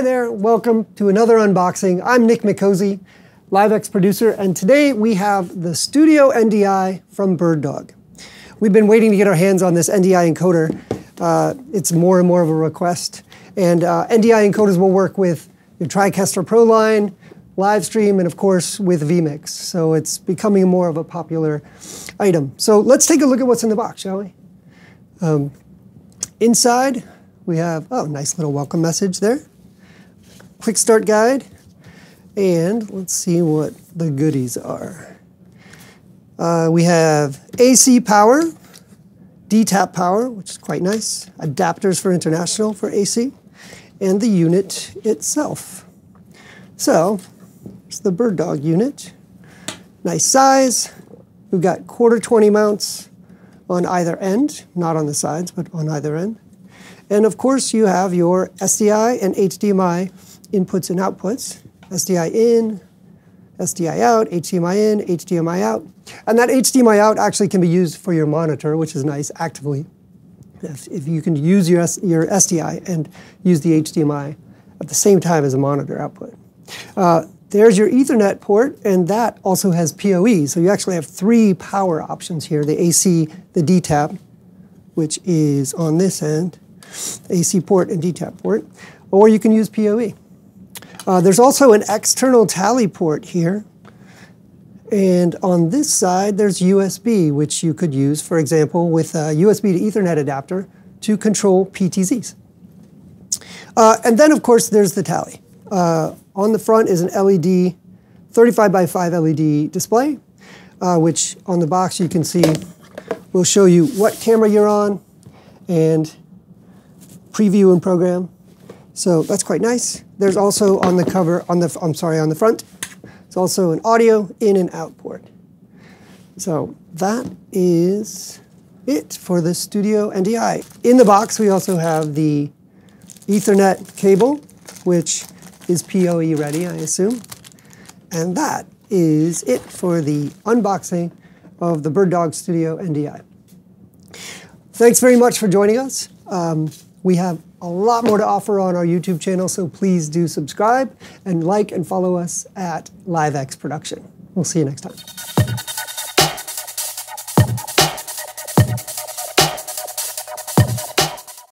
there, welcome to another unboxing. I'm Nick Micozzi, LiveX producer, and today we have the Studio NDI from BirdDog. We've been waiting to get our hands on this NDI encoder. Uh, it's more and more of a request. And uh, NDI encoders will work with your TriCaster Pro line, Livestream, and of course with vMix. So it's becoming more of a popular item. So let's take a look at what's in the box, shall we? Um, inside, we have, oh, nice little welcome message there. Quick start guide. And let's see what the goodies are. Uh, we have AC power, DTAP power, which is quite nice, adapters for international for AC, and the unit itself. So, it's the BirdDog unit. Nice size. We've got quarter 20 mounts on either end, not on the sides, but on either end. And of course, you have your SDI and HDMI inputs and outputs. SDI in, SDI out, HDMI in, HDMI out. And that HDMI out actually can be used for your monitor, which is nice, actively. If, if you can use your, your SDI and use the HDMI at the same time as a monitor output. Uh, there's your Ethernet port, and that also has PoE. So you actually have three power options here, the AC, the DTAP, which is on this end, AC port and DTAP port, or you can use PoE. Uh, there's also an external tally port here. And on this side, there's USB, which you could use, for example, with a USB to Ethernet adapter to control PTZs. Uh, and then, of course, there's the tally. Uh, on the front is an LED, 35 by 5 LED display, uh, which on the box you can see will show you what camera you're on and preview and program. So that's quite nice. There's also on the cover, on the, I'm sorry, on the front, it's also an audio in and out port. So that is it for the Studio NDI. In the box, we also have the Ethernet cable, which is PoE ready, I assume. And that is it for the unboxing of the BirdDog Studio NDI. Thanks very much for joining us. Um, we have a lot more to offer on our YouTube channel, so please do subscribe and like and follow us at LiveX Production. We'll see you next time.